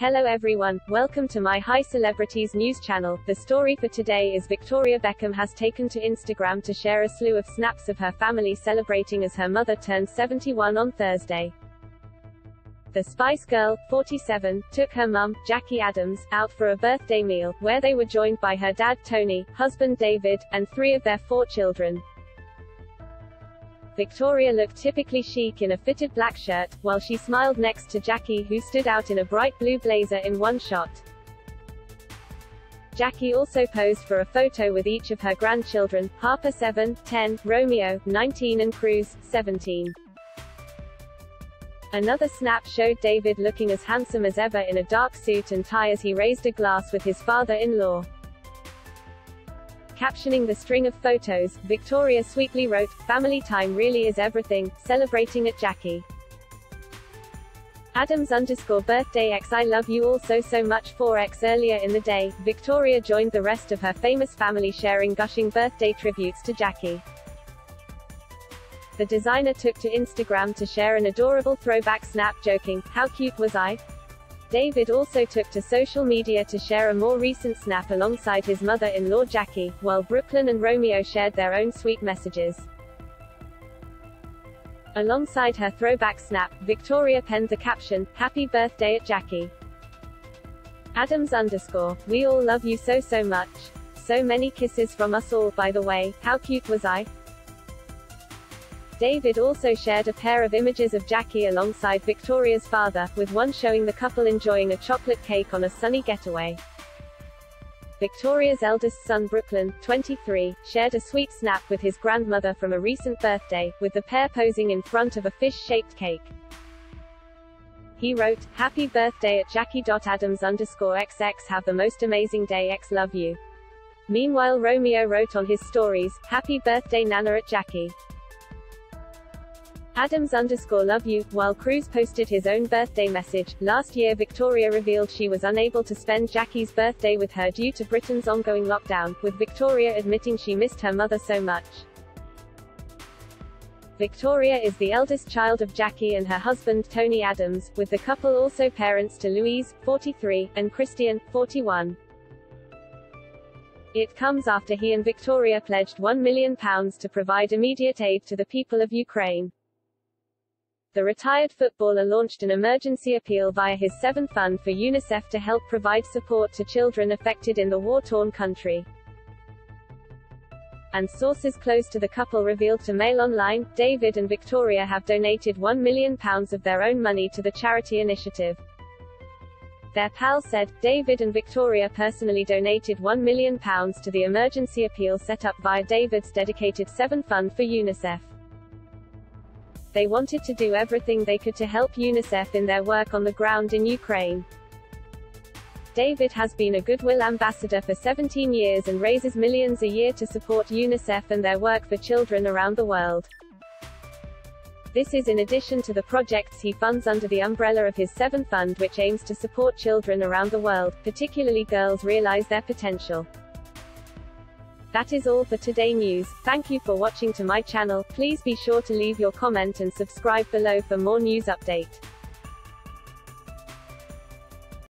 Hello everyone, welcome to my Hi Celebrities news channel. The story for today is Victoria Beckham has taken to Instagram to share a slew of snaps of her family celebrating as her mother turned 71 on Thursday. The Spice Girl, 47, took her mum, Jackie Adams, out for a birthday meal, where they were joined by her dad Tony, husband David, and three of their four children. Victoria looked typically chic in a fitted black shirt, while she smiled next to Jackie who stood out in a bright blue blazer in one shot. Jackie also posed for a photo with each of her grandchildren, Harper 7, 10, Romeo, 19 and Cruz, 17. Another snap showed David looking as handsome as ever in a dark suit and tie as he raised a glass with his father-in-law. Captioning the string of photos, Victoria sweetly wrote, Family time really is everything, celebrating at Jackie. Adams underscore birthday X I love you all so so much 4x earlier in the day, Victoria joined the rest of her famous family sharing gushing birthday tributes to Jackie. The designer took to Instagram to share an adorable throwback snap joking, how cute was I? David also took to social media to share a more recent snap alongside his mother-in-law Jackie, while Brooklyn and Romeo shared their own sweet messages. Alongside her throwback snap, Victoria penned the caption, Happy birthday at Jackie. Adams underscore, we all love you so so much. So many kisses from us all by the way, how cute was I? David also shared a pair of images of Jackie alongside Victoria's father, with one showing the couple enjoying a chocolate cake on a sunny getaway. Victoria's eldest son Brooklyn, 23, shared a sweet snap with his grandmother from a recent birthday, with the pair posing in front of a fish-shaped cake. He wrote, Happy birthday at Jackie. Adams underscore XX have the most amazing day X love you. Meanwhile Romeo wrote on his stories, Happy birthday Nana at Jackie. Adams underscore love you, while Cruz posted his own birthday message. Last year Victoria revealed she was unable to spend Jackie's birthday with her due to Britain's ongoing lockdown, with Victoria admitting she missed her mother so much. Victoria is the eldest child of Jackie and her husband Tony Adams, with the couple also parents to Louise, 43, and Christian, 41. It comes after he and Victoria pledged £1 million to provide immediate aid to the people of Ukraine the retired footballer launched an emergency appeal via his Seven Fund for UNICEF to help provide support to children affected in the war-torn country. And sources close to the couple revealed to Mail Online, David and Victoria have donated £1 million of their own money to the charity initiative. Their pal said, David and Victoria personally donated £1 million to the emergency appeal set up via David's dedicated Seven Fund for UNICEF they wanted to do everything they could to help UNICEF in their work on the ground in Ukraine. David has been a Goodwill ambassador for 17 years and raises millions a year to support UNICEF and their work for children around the world. This is in addition to the projects he funds under the umbrella of his Seven Fund which aims to support children around the world, particularly girls realize their potential. That is all for today news. Thank you for watching to my channel. Please be sure to leave your comment and subscribe below for more news update.